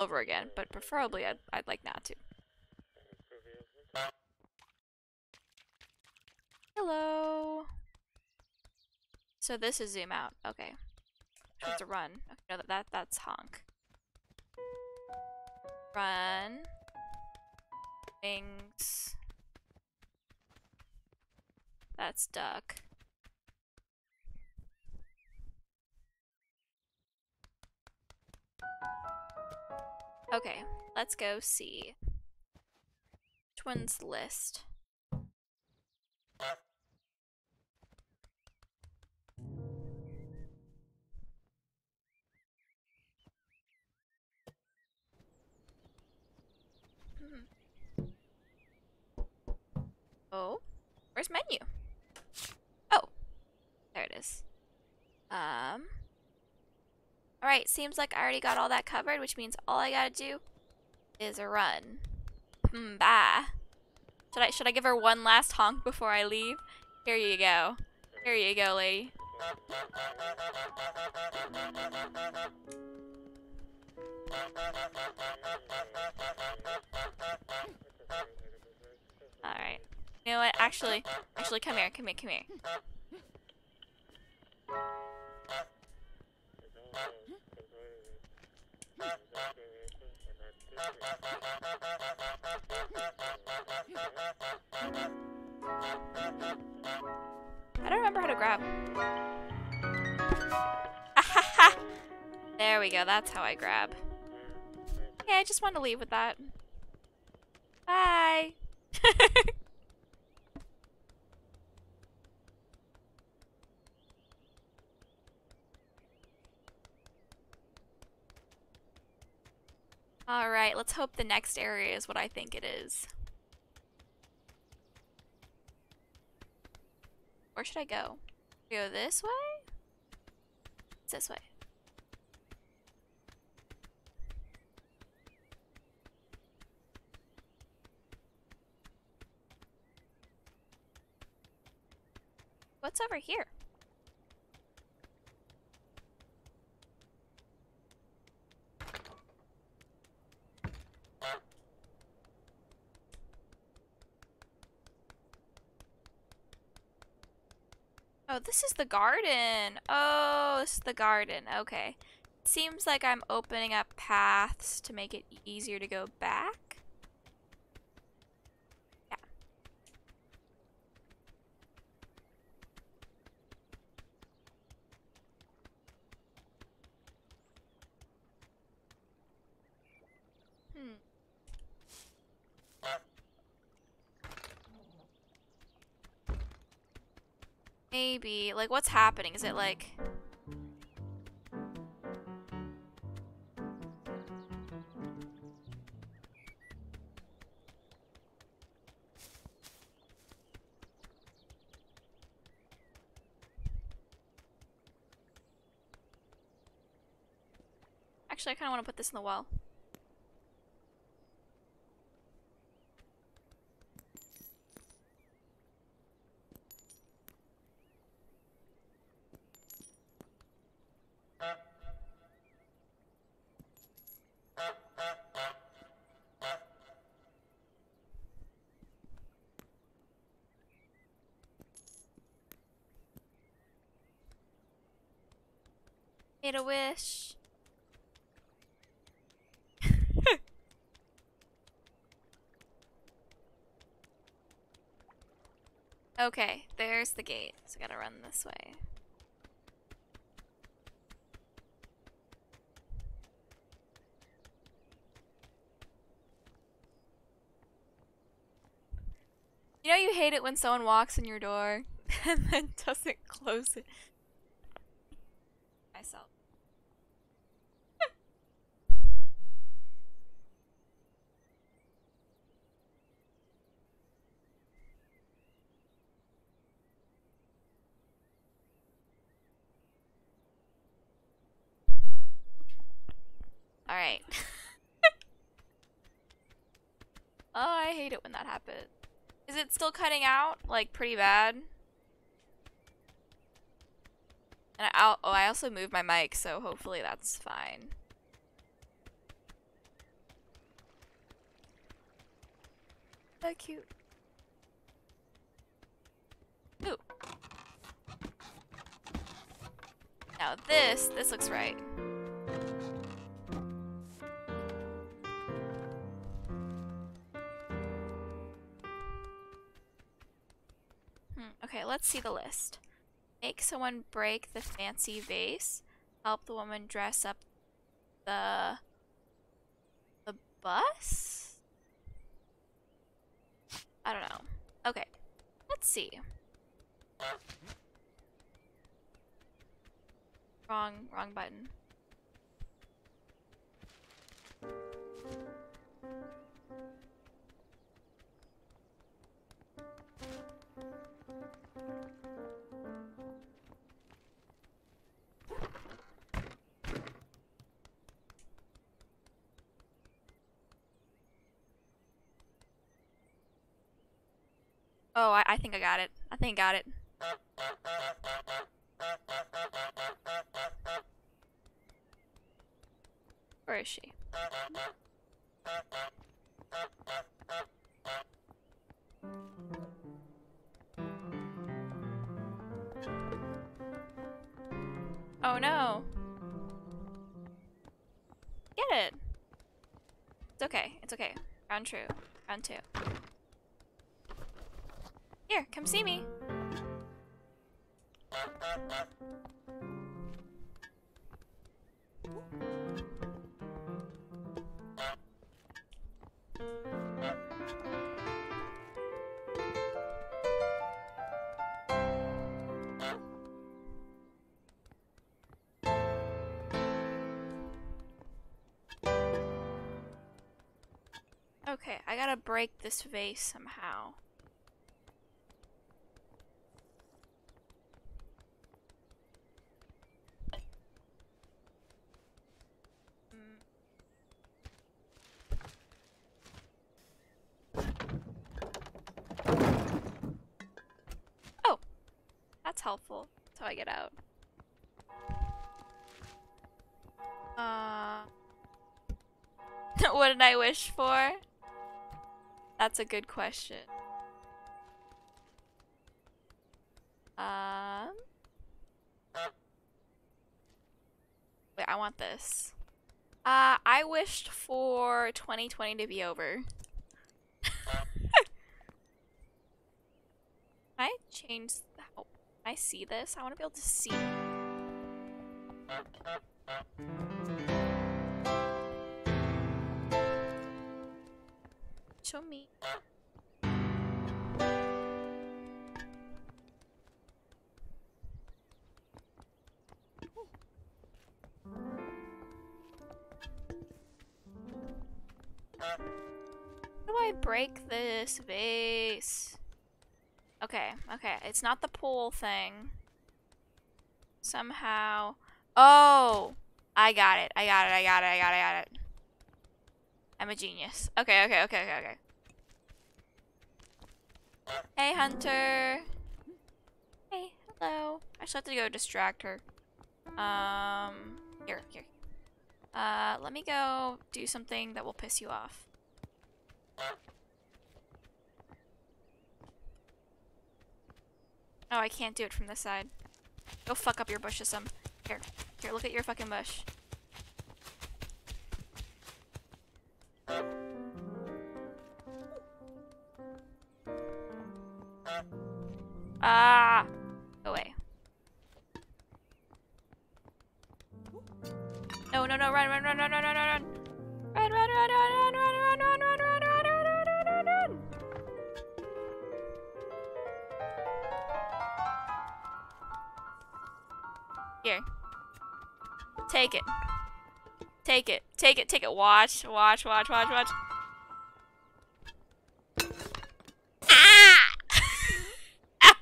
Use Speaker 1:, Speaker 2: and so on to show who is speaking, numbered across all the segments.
Speaker 1: over again, but preferably I'd, I'd like not to. Hello. So this is zoom out. Okay. Have to run. Okay, no, that, that that's honk. Run. Wings. That's duck. Okay, let's go see. The list? Hmm. Oh, where's menu? Oh, there it is. Um. Alright, seems like I already got all that covered, which means all I gotta do is a run. Hmm, bye. Should I should I give her one last honk before I leave? Here you go. Here you go, lady. Alright. You know what? Actually, actually, come here, come here, come here. I don't remember how to grab. there we go, that's how I grab. Okay, I just want to leave with that. Bye! Alright, let's hope the next area is what I think it is. Where should I go? Go this way? It's this way. What's over here? This is the garden. Oh, this is the garden. Okay. Seems like I'm opening up paths to make it easier to go back. Yeah. Hmm. Like, what's happening? Is it like... Actually, I kind of want to put this in the well. Made a wish. okay, there's the gate. So I gotta run this way. You know you hate it when someone walks in your door and then doesn't close it. Myself. Alright. oh, I hate it when that happens. Is it still cutting out? Like, pretty bad? And I, oh, I also moved my mic, so hopefully that's fine. So cute. Ooh. Now this, this looks right. Let's see the list. Make someone break the fancy vase. Help the woman dress up the the bus? I don't know. Okay. Let's see. Wrong, wrong button. Oh, I, I think I got it. I think I got it. Where is she? Oh no. Get it. It's okay. It's okay. Round true. Round two. Here, come see me. Okay, I gotta break this vase somehow. Did I wish for? That's a good question. Um. Wait, I want this. Uh, I wished for 2020 to be over. I change I see this? I want to be able to see. How do I break this vase? Okay, okay. It's not the pool thing. Somehow. Oh! I got it. I got it. I got it. I got it. I got it. I'm a genius. Okay, okay, okay, okay, okay. Hey, Hunter. Hey, hello. I just have to go distract her. Um, here, here. Uh, let me go do something that will piss you off. Oh, I can't do it from this side. Go fuck up your bushes some. Here, here, look at your fucking bush. Ah! Away. No, no, no, run, run, run, run, run, run, run, run! Run, run, run, run, run, run, run, run, run, run, run, run, run, run, run! Here. Take it. Take it. Take it. Take it. Watch. Watch. Watch. Watch. Watch. Ah!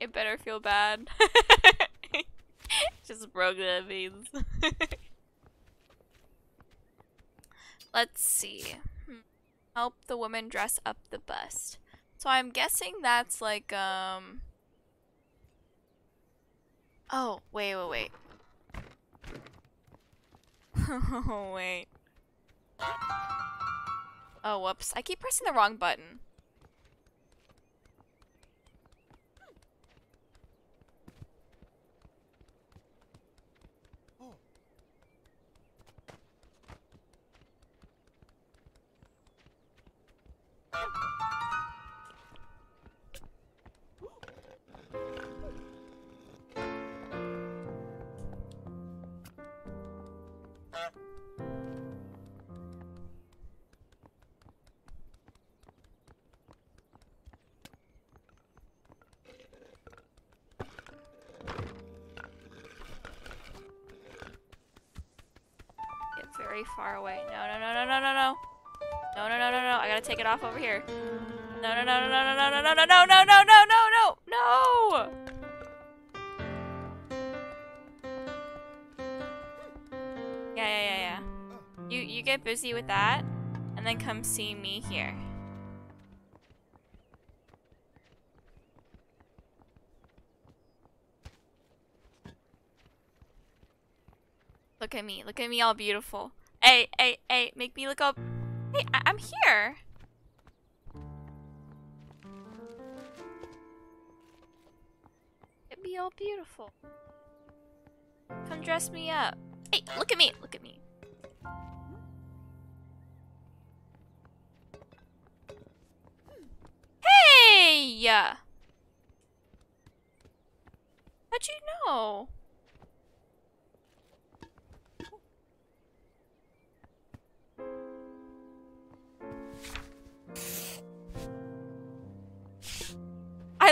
Speaker 1: it better feel bad. Just broke the veins. Let's see. Hmm. Help the woman dress up the bust. So I'm guessing that's like, um... Oh, wait, wait, wait. Oh, wait. Oh, whoops. I keep pressing the wrong button. Get very far away. No, no, no, no, no, no, no. No, no, no, no, no. I gotta take it off over here. No, no, no, no, no, no, no, no, no, no, no, no, no, no, no, no. Yeah, yeah, yeah, yeah. You you get busy with that, and then come see me here. Look at me. Look at me all beautiful. Hey, hey, hey, make me look up. Hey, I I'm here. It'd be all beautiful. Come dress me up. Hey, look at me. Look at me. Hey! How'd you know?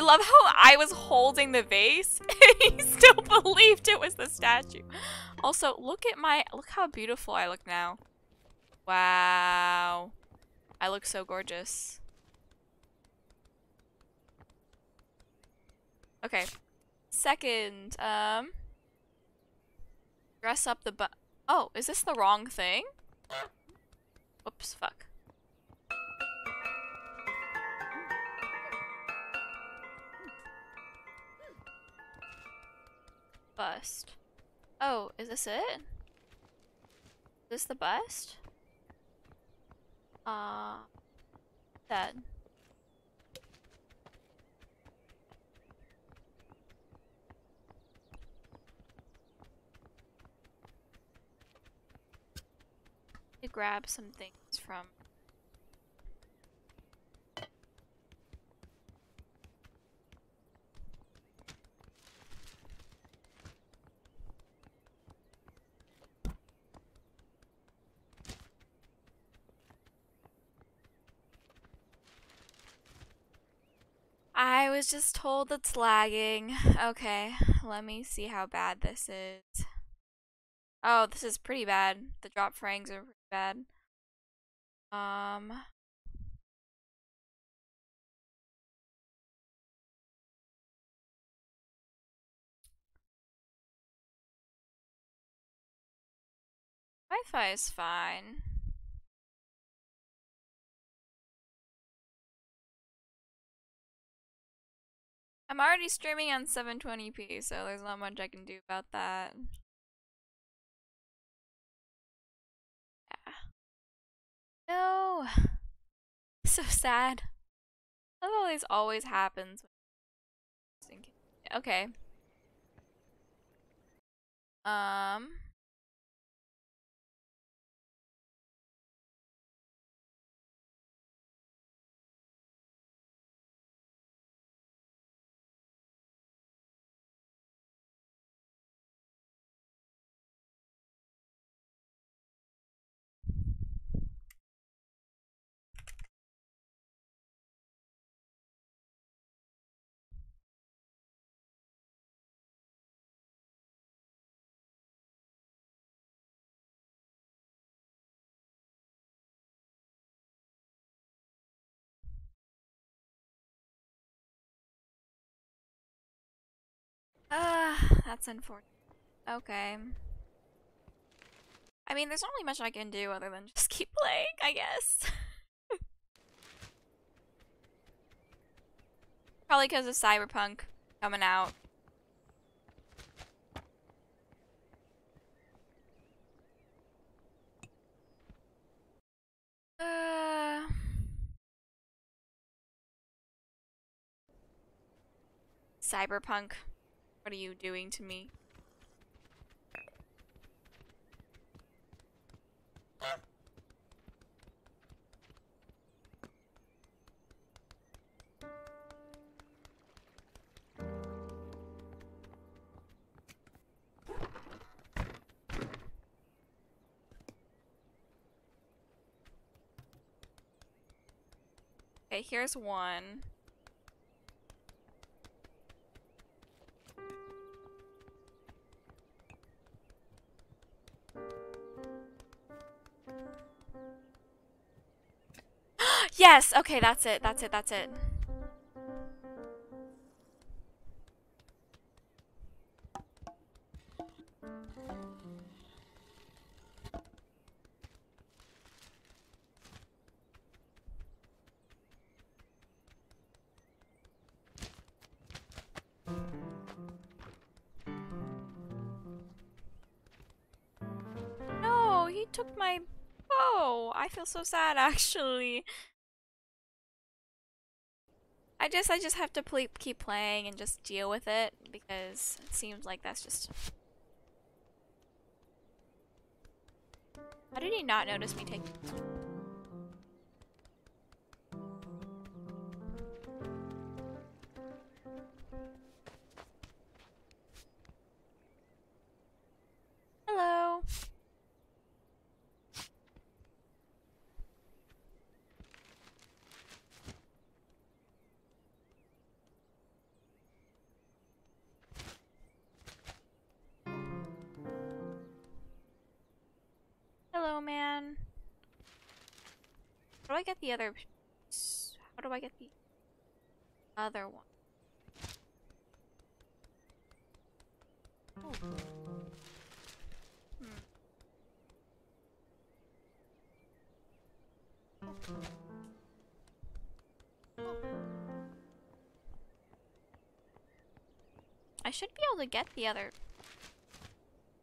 Speaker 1: I love how I was holding the vase and he still believed it was the statue. Also, look at my look how beautiful I look now. Wow. I look so gorgeous. Okay. Second, um dress up the bu- Oh, is this the wrong thing? Oops, fuck. Bust. Oh, is this it? Is this the bust? Uh, that. To grab some things from. I was just told it's lagging. Okay, let me see how bad this is. Oh, this is pretty bad. The drop frames are pretty bad. Um. Wi-Fi is fine. I'm already streaming on 720p, so there's not much I can do about that. Yeah. No. So sad. That always always happens. Okay. Um. That's unfortunate. Okay. I mean, there's not really much I can do other than just keep playing, I guess. Probably because of Cyberpunk coming out. Uh... Cyberpunk what are you doing to me? Okay, here's one. Yes! Okay, that's it, that's it, that's it. No, he took my bow. I feel so sad, actually. I just, I just have to keep playing and just deal with it because it seems like that's just. How did he not notice me taking? I get the other? How do I get the other one? Hmm. I should be able to get the other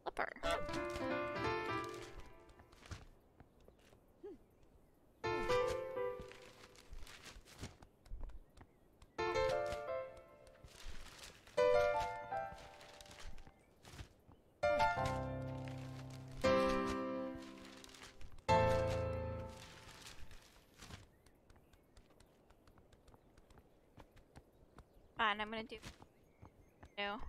Speaker 1: flipper. I'm gonna do. No.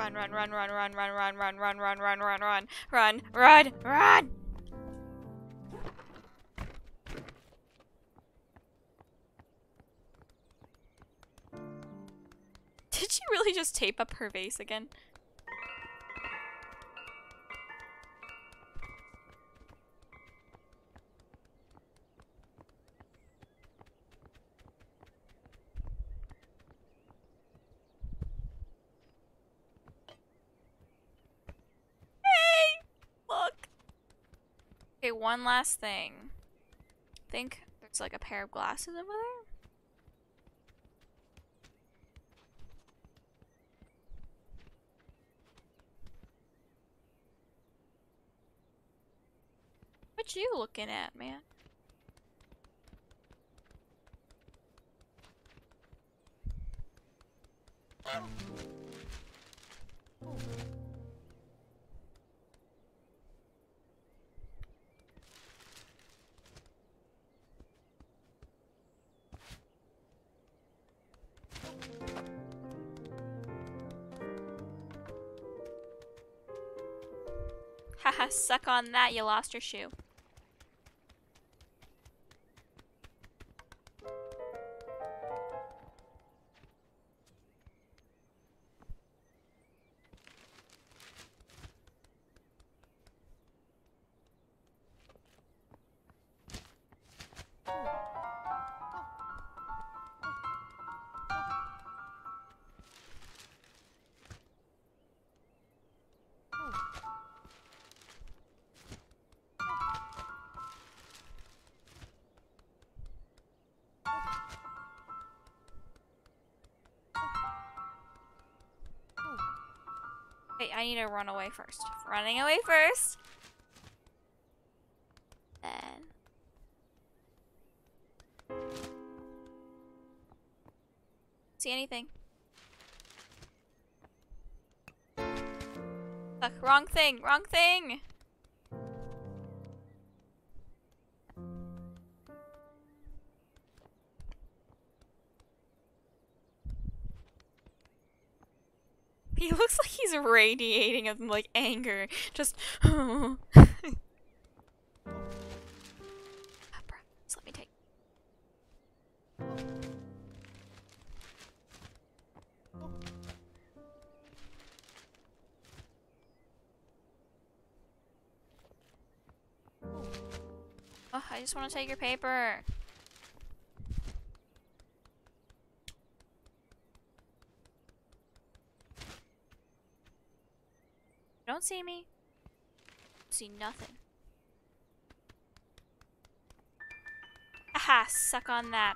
Speaker 1: Run, run, run, run, run, run, run, run, run, run, run, run, run, run, run, run! Did she really just tape up her vase again? One last thing. I think there's like a pair of glasses over there. What you looking at, man? Suck on that, you lost your shoe. Wait, I need to run away first. Running away first. Then. See anything? Fuck, wrong thing, wrong thing! He's radiating of like anger. Just just let me take. Oh, I just want to take your paper. Don't see me. See nothing. Aha, suck on that.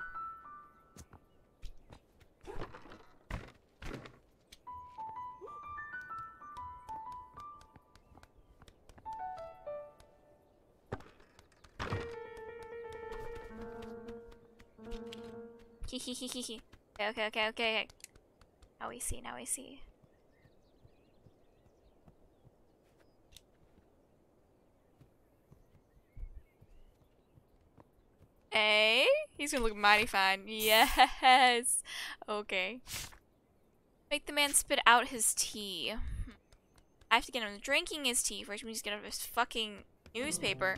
Speaker 1: Hehehehe. Okay, okay, okay, okay. Now we see, now we see. A? He's gonna look mighty fine. Yes! Okay. Make the man spit out his tea. Hmm. I have to get him drinking his tea, which means get him his fucking newspaper.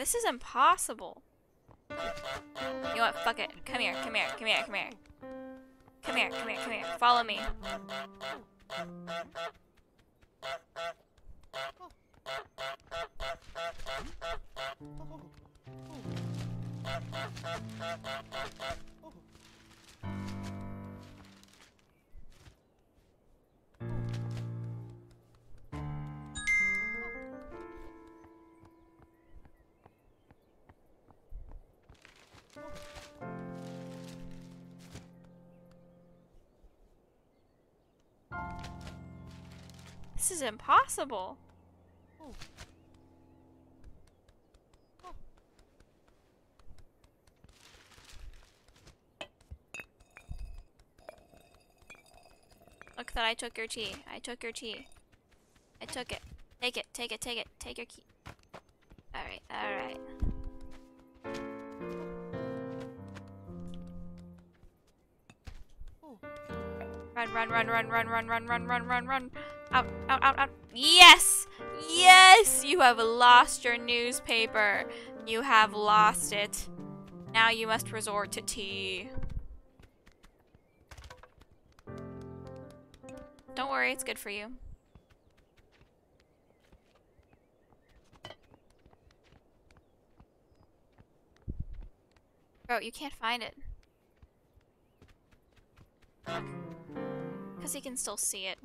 Speaker 1: This is impossible. You know what? Fuck it. Come here, come here, come here, come here. Come here, come here, come here. Follow me. Is impossible. Look that I took your tea. I took your tea. I took it. Take it, take it, take it. Take your key. Alright, alright. Run, run, run, run, run, run, run, run, run, run, run. Out, out, out. Yes! Yes! You have lost your newspaper. You have lost it. Now you must resort to tea. Don't worry, it's good for you. Bro, you can't find it. Because he can still see it.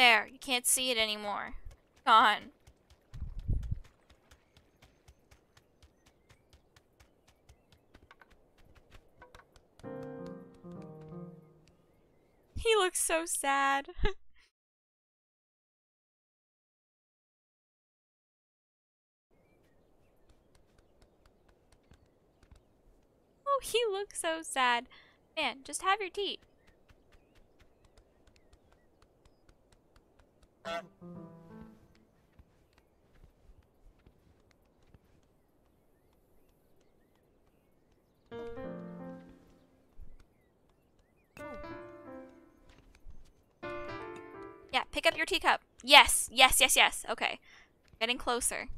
Speaker 1: There, you can't see it anymore. Gone. He looks so sad. oh, he looks so sad. Man, just have your tea. Yeah, pick up your teacup. Yes, yes, yes, yes. Okay. Getting closer.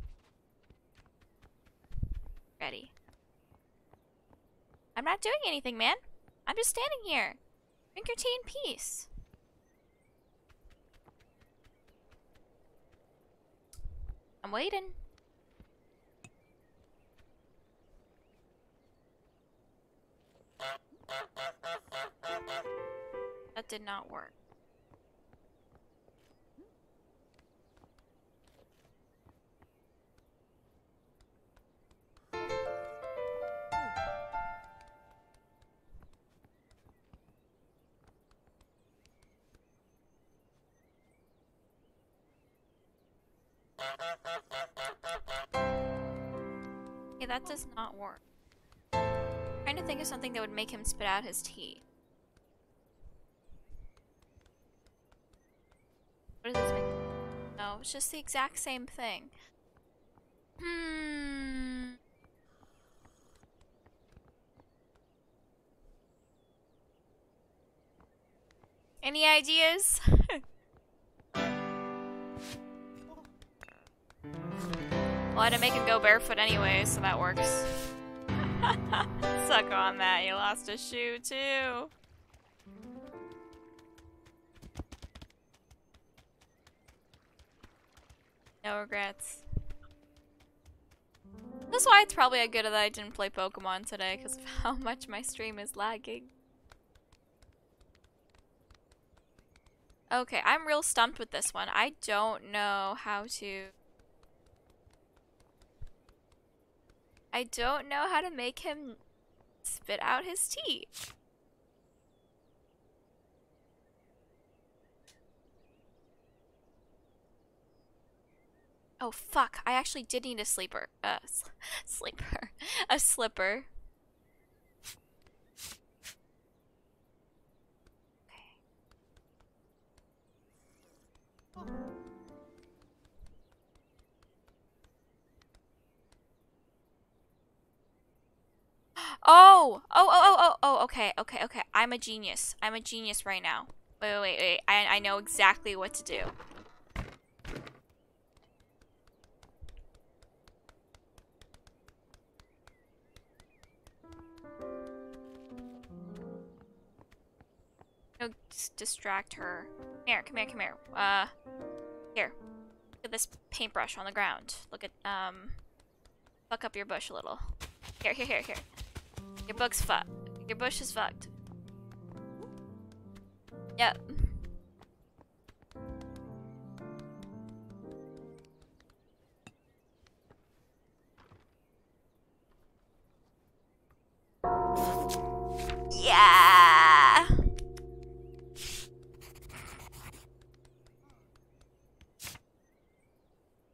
Speaker 1: Ready. I'm not doing anything, man. I'm just standing here. Drink your tea in peace. I'm waiting. That did not work. Okay, that does not work. I'm trying to think of something that would make him spit out his tea. What does this make? No, it's just the exact same thing. Hmm. Any ideas? Well, I had to make him go barefoot anyway, so that works. Suck on that, you lost a shoe too. No regrets. That's why it's probably a good that I didn't play Pokemon today, because of how much my stream is lagging. Okay, I'm real stumped with this one. I don't know how to... I don't know how to make him spit out his tea. Oh fuck, I actually did need a sleeper. Uh, sleeper. a slipper. Okay. Oh! Oh, oh, oh, oh, oh, oh, okay, okay, okay. I'm a genius. I'm a genius right now. Wait, wait, wait. I, I know exactly what to do. No, distract her. Come here, come here, come here. Uh, here. Look at this paintbrush on the ground. Look at, um, fuck up your bush a little. Here, here, here, here. Your book's fucked. Your bush is fucked. Yep. Yeah.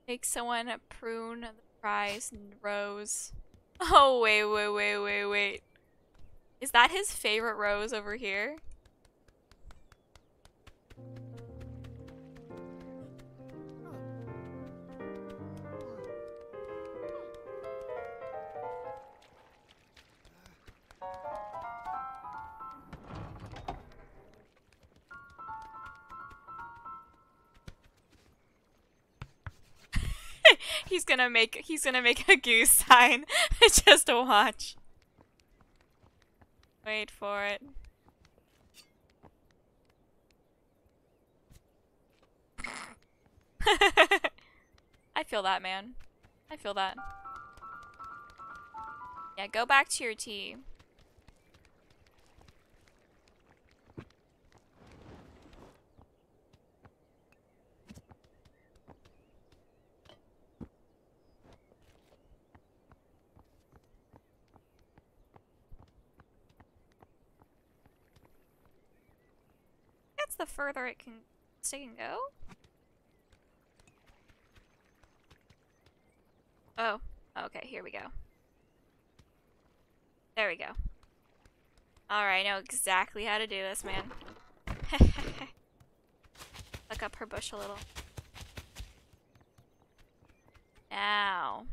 Speaker 1: Make someone prune the prize and rose. Oh, wait, wait, wait, wait, wait. Is that his favorite rose over here? Gonna make he's gonna make a goose sign just to watch. Wait for it. I feel that, man. I feel that. Yeah, go back to your tea. The further it can stick and go. Oh, okay, here we go. There we go. Alright, I know exactly how to do this, man. Look up her bush a little. Now,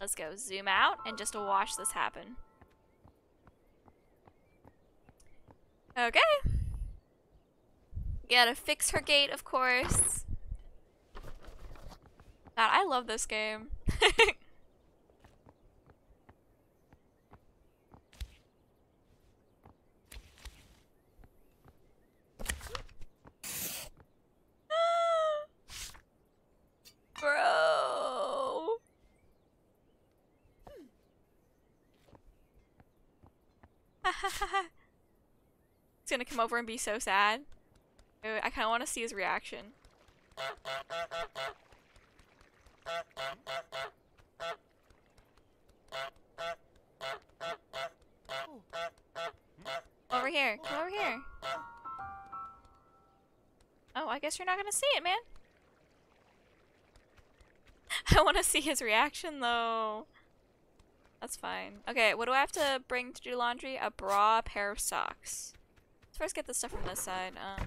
Speaker 1: let's go zoom out and just watch this happen. Okay. Gotta fix her gate, of course. God, I love this game. Bro. He's gonna come over and be so sad. I kind of want to see his reaction. Over here. Come over here. Oh, I guess you're not gonna see it, man. I want to see his reaction, though. That's fine. Okay, what do I have to bring to do laundry? A bra, a pair of socks. Let's first get the stuff from this side. Um,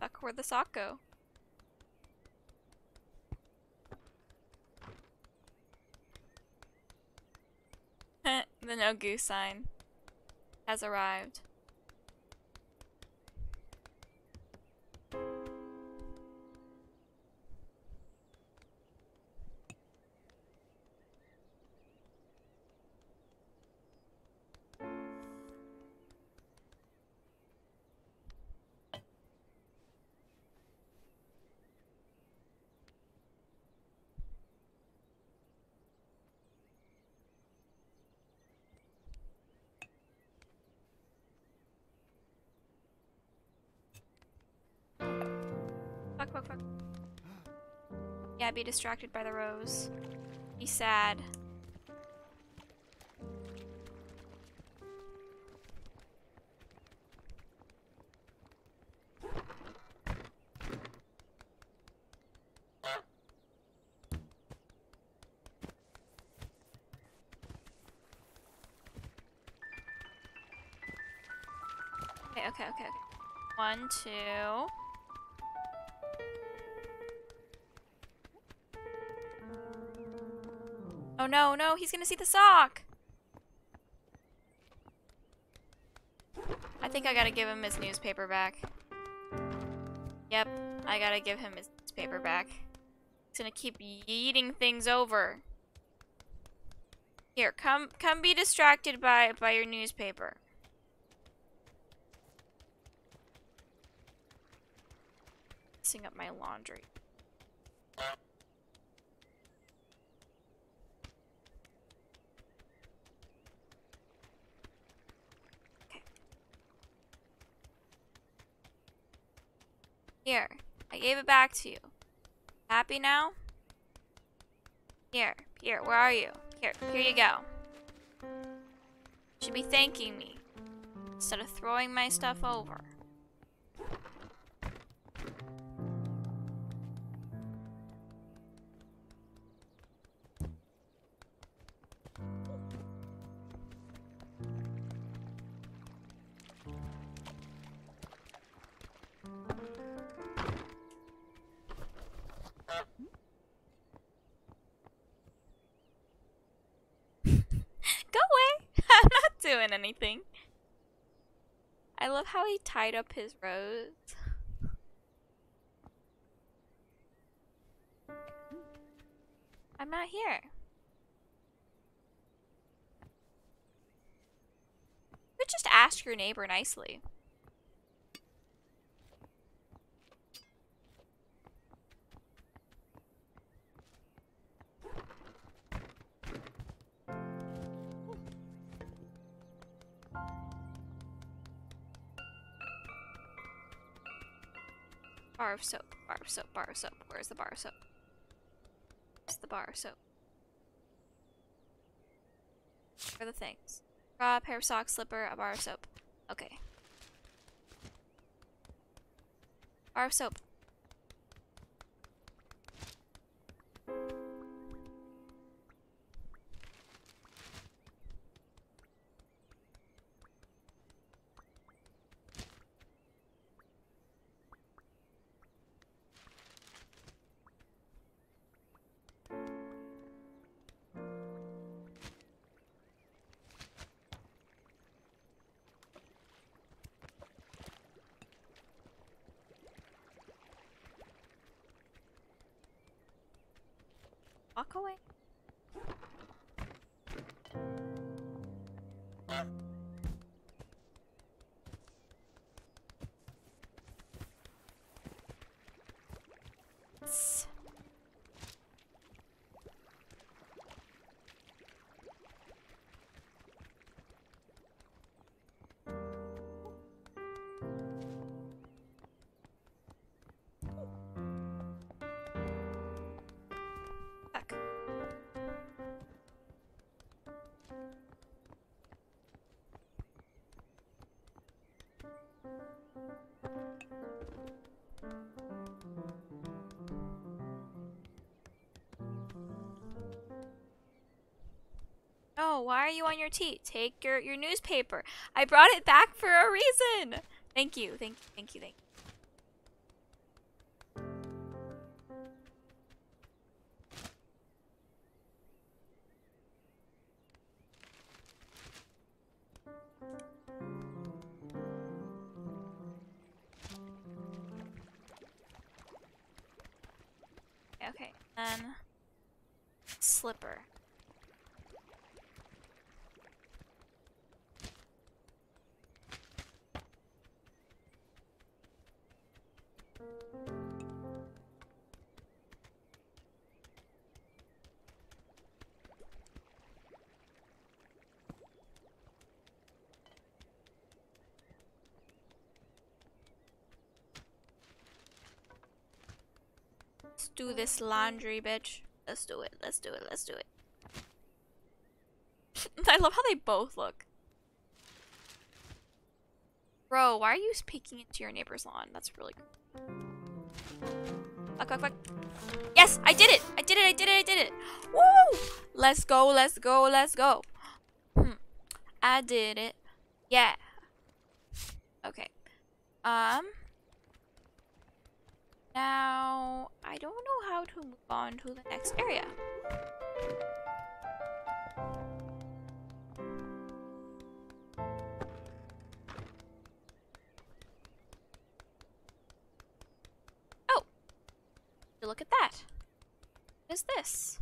Speaker 1: Fuck, where'd the sock go? the no goose sign has arrived. Fuck, fuck, fuck. Yeah, be distracted by the rose. Be sad. Okay, okay, okay. One, two. Oh no, no, he's gonna see the sock! I think I gotta give him his newspaper back. Yep, I gotta give him his paper back. He's gonna keep eating things over. Here, come come be distracted by by your newspaper. Messing up my laundry. Here, I gave it back to you. Happy now? Here, here, where are you? Here, here you go. You should be thanking me instead of throwing my stuff over. How he tied up his rose. I'm not here. Could just ask your neighbor nicely. Bar of soap, bar of soap, bar of soap. Where's the bar of soap? Where's the bar of soap? Where are the things? Bra, pair of socks, slipper, a bar of soap. Okay. Bar of soap. Walk away. Why are you on your tea? Take your, your newspaper. I brought it back for a reason. Thank you, thank you, thank you, thank you. Do this laundry, bitch. Let's do it. Let's do it. Let's do it. I love how they both look. Bro, why are you peeking into your neighbor's lawn? That's really cool. Fuck, fuck, fuck. Yes, I did it! I did it, I did it, I did it! Woo! Let's go, let's go, let's go. Hmm. I did it. Yeah. Okay. Um. Now, I don't know how to move on to the next area. Oh! Look at that. What is this?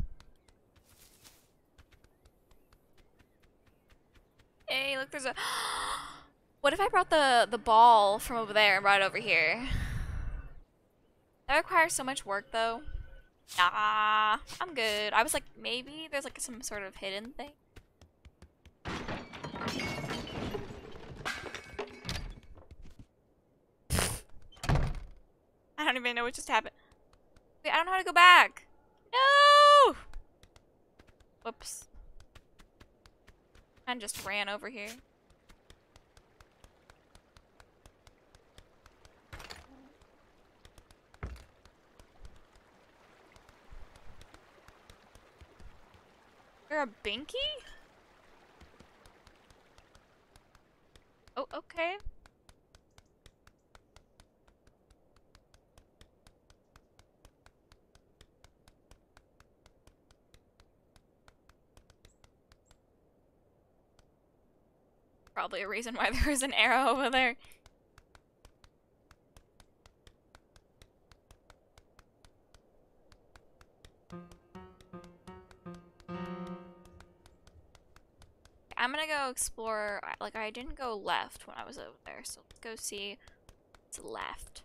Speaker 1: Hey, look, there's a... what if I brought the, the ball from over there and brought it over here? That requires so much work, though. Nah, I'm good. I was like, maybe there's like some sort of hidden thing. I don't even know what just happened. Wait, I don't know how to go back. No! Whoops. I just ran over here. You're a binky? Oh, okay. Probably a reason why there was an arrow over there. I'm gonna go explore. Like, I didn't go left when I was over there, so let's go see what's left.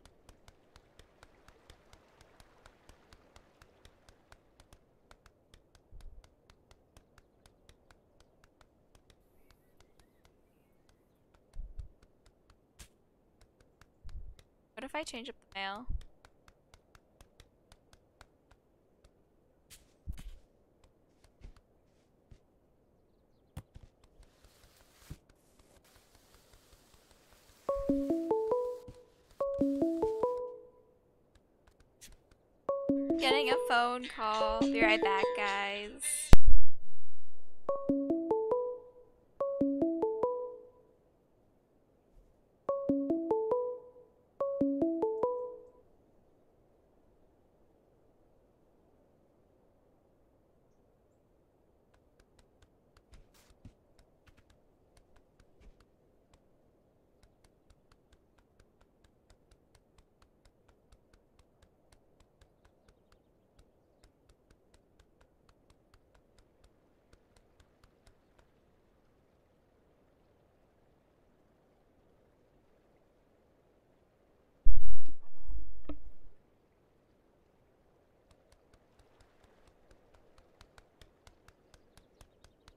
Speaker 1: What if I change up the mail? Phone call. Be right back, guys.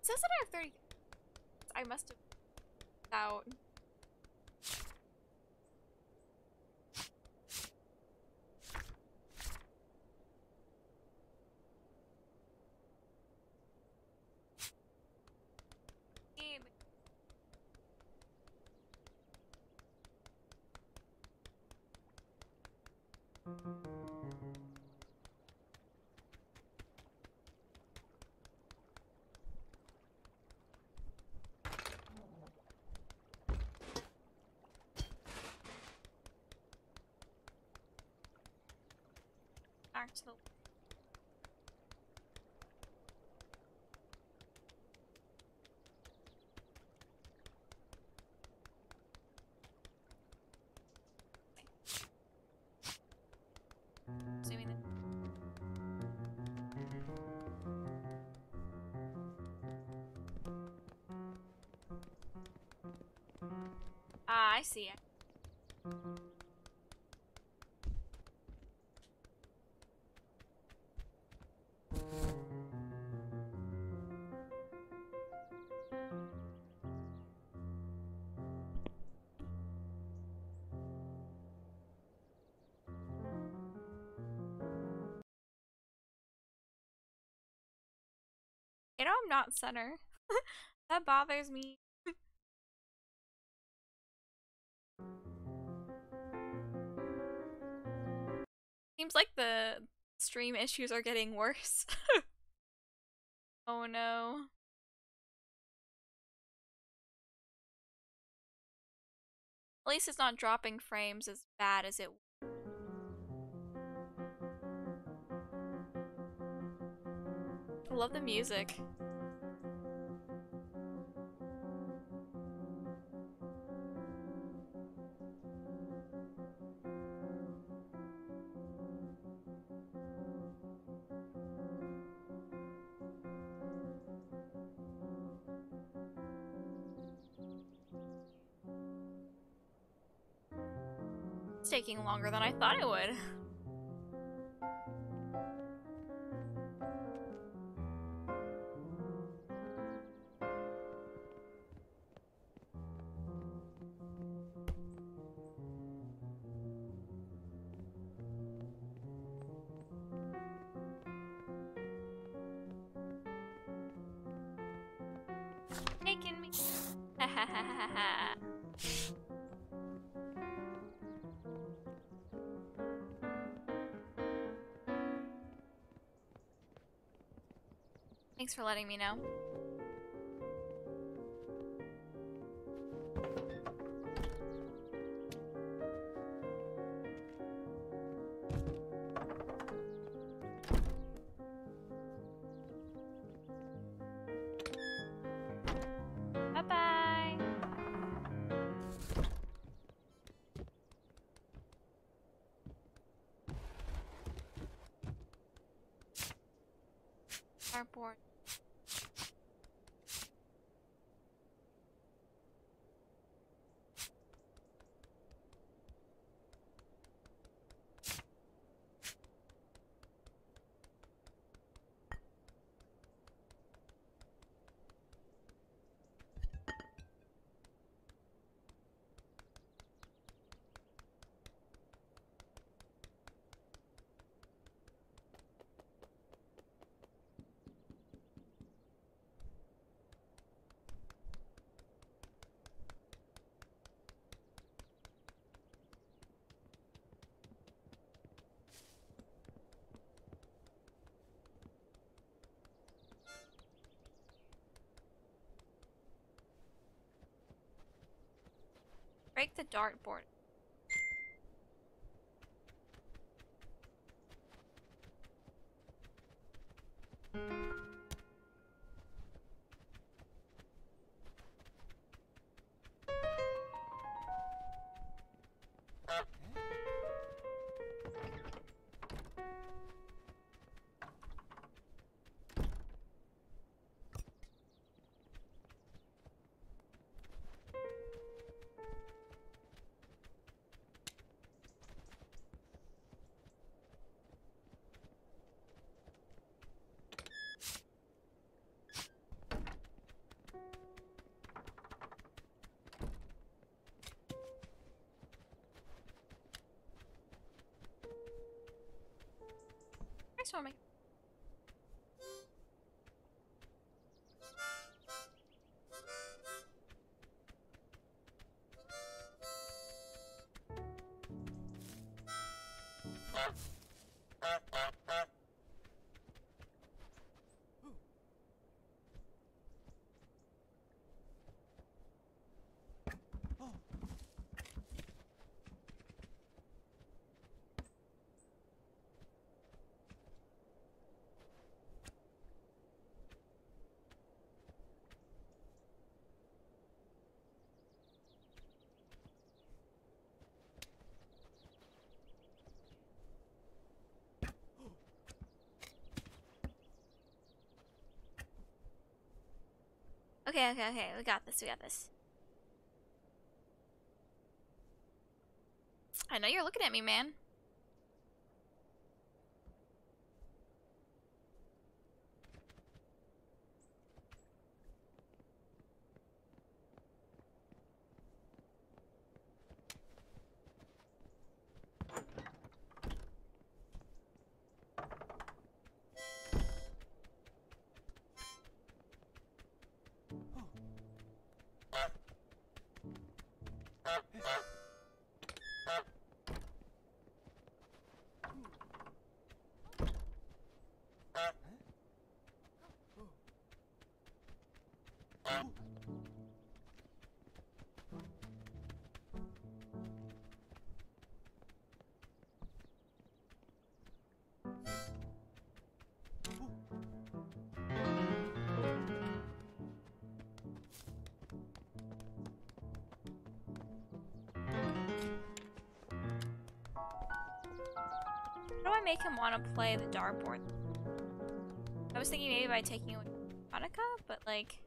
Speaker 1: Says that I have 30. I must have out. Back to the Ah, I see it. Not center. that bothers me. Seems like the stream issues are getting worse. oh no. At least it's not dropping frames as bad as it I love the music. Taking longer than I thought it would. Thanks for letting me know. Break the dartboard. For me. Okay, okay, okay. We got this. We got this. I know you're looking at me, man. Ha ha! How do I make him want to play the dartboard? I was thinking maybe by taking Monica, but like...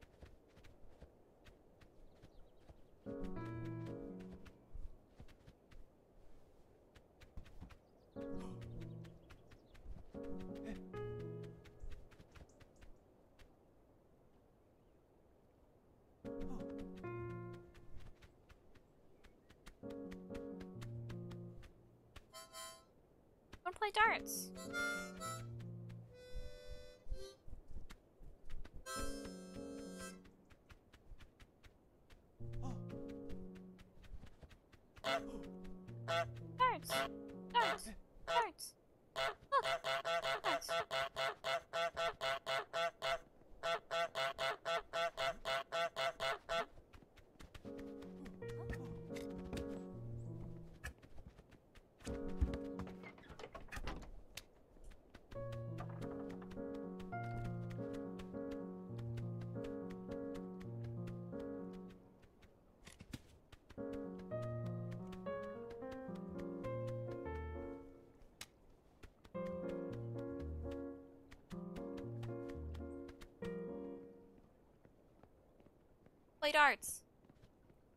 Speaker 1: Play darts.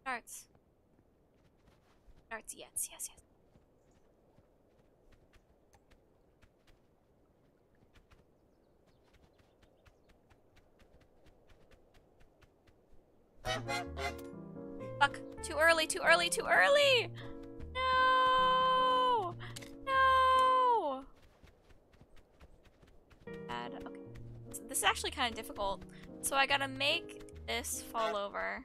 Speaker 1: Darts. Darts, yes, yes, yes. Fuck. Too early, too early, too early! No! No! Bad. Okay. So this is actually kind of difficult. So I gotta make this fall over.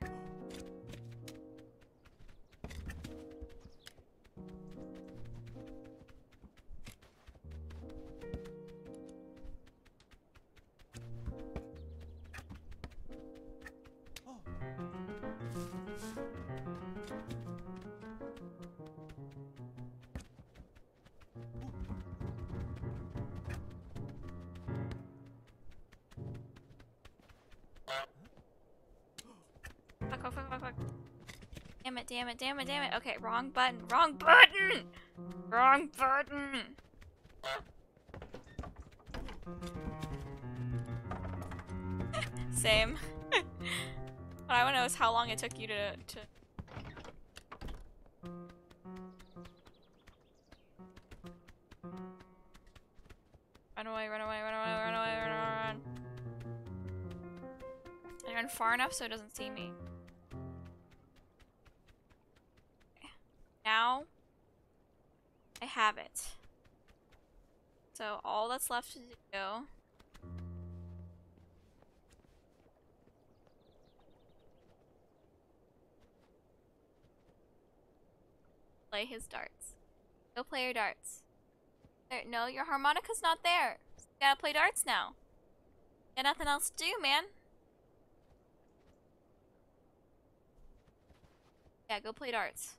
Speaker 1: Damn it, damn it, damn it. Okay, wrong mm-hmm. button. Wrong button! Wrong button! Same. what I want to know is how long it took you to, to Run away, run away, run away, run away, run away, run. I run far enough so it doesn't see me. Have it. So all that's left to do play his darts. Go play your darts. There, no, your harmonica's not there. You gotta play darts now. Got nothing else to do, man. Yeah, go play darts.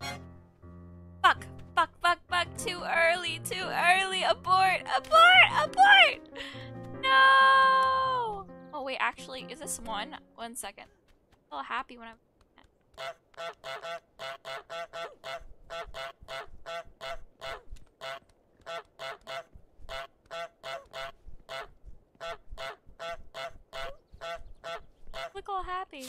Speaker 1: Fuck, fuck, fuck, fuck, too early, too early, abort, abort, abort! No! Oh wait, actually, is this one? One second. I'm a little happy when I'm... Look all happy.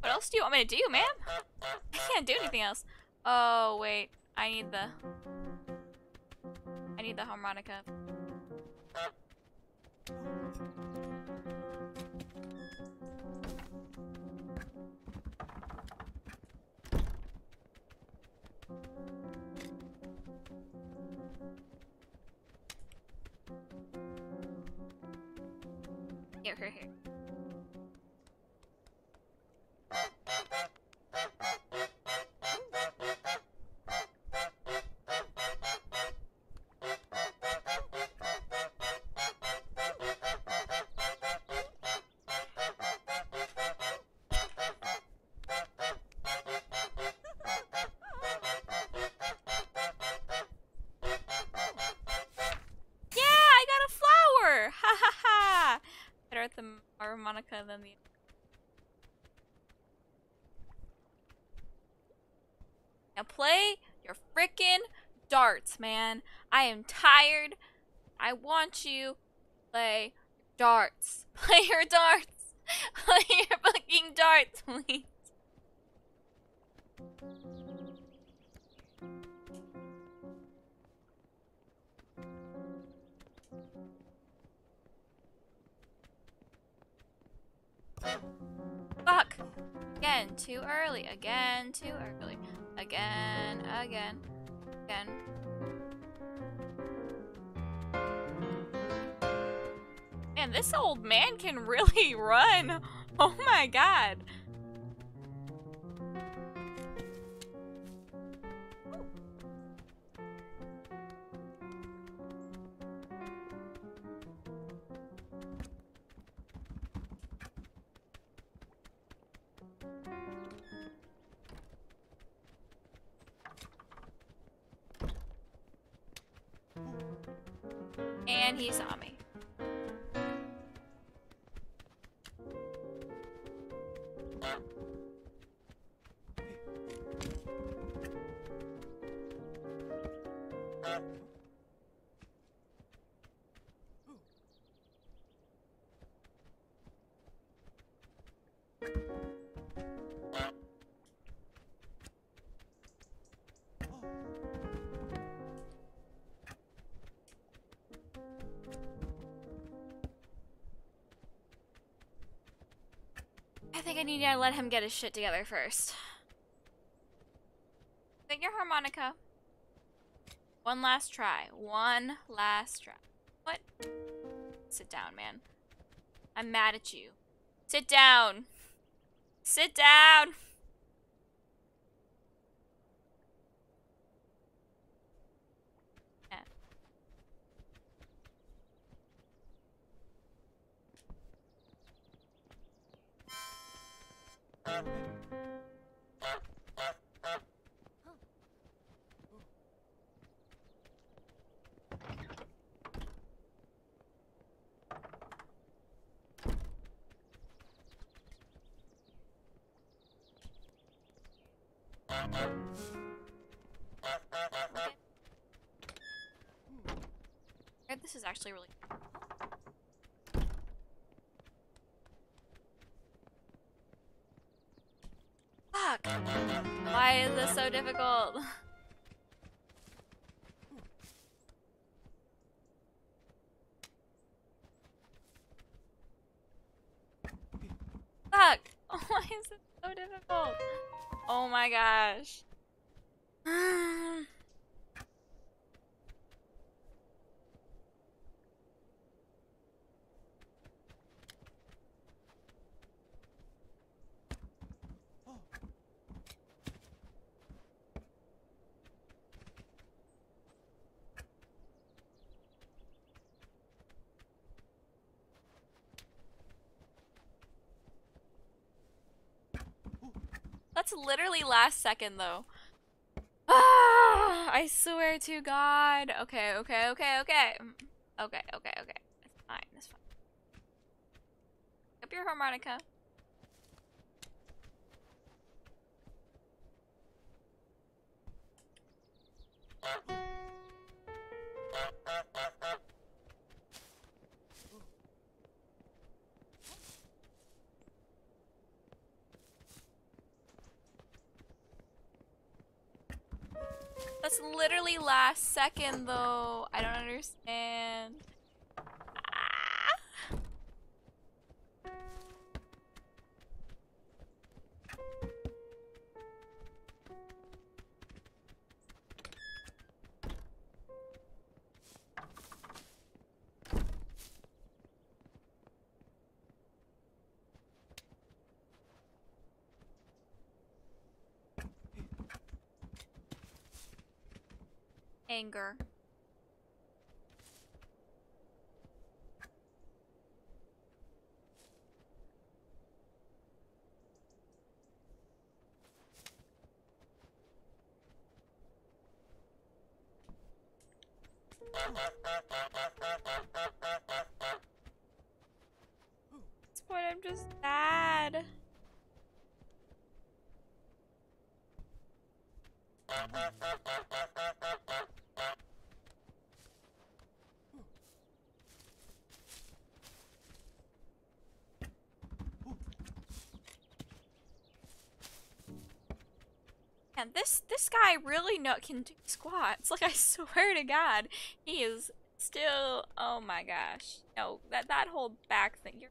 Speaker 1: What else do you want me to do, ma'am? I can't do anything else. Oh, wait. I need the... I need the harmonica. Here, here, man. I am tired. I want you to play darts. Play your darts. Play your fucking darts, please. Fuck! Again, too early. Again, too early. Again, again, again. This old man can really run. Oh my god. Think I need to let him get his shit together first. Get your harmonica. One last try. One last try. What? Sit down, man. I'm mad at you. Sit down. Sit down. This is actually really difficult? Fuck! Why is it so difficult? Oh my gosh. That's literally last second though. Ah, I swear to God. Okay, okay, okay, okay. Okay, okay, okay. It's fine, it's fine. Up your harmonica. Literally last second though. I don't understand. Anger. this point I'm just sad. And this this guy really no can do squats. Like I swear to God, he is still. Oh my gosh, no that that whole back thing. You're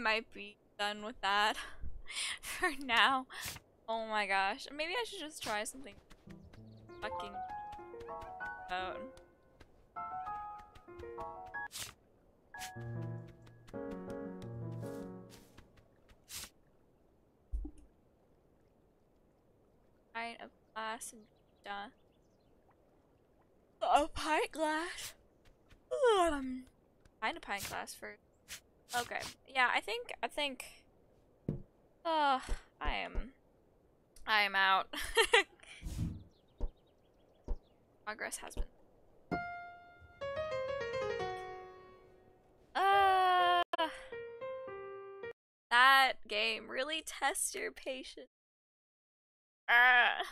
Speaker 1: might be done with that for now. Oh my gosh, maybe I should just try something fucking out. Pint of glass and done. A pint glass. Um, find a pint glass first. Okay. Yeah, I think I think uh I am I am out. Progress has been Uh that game really tests your patience. Uh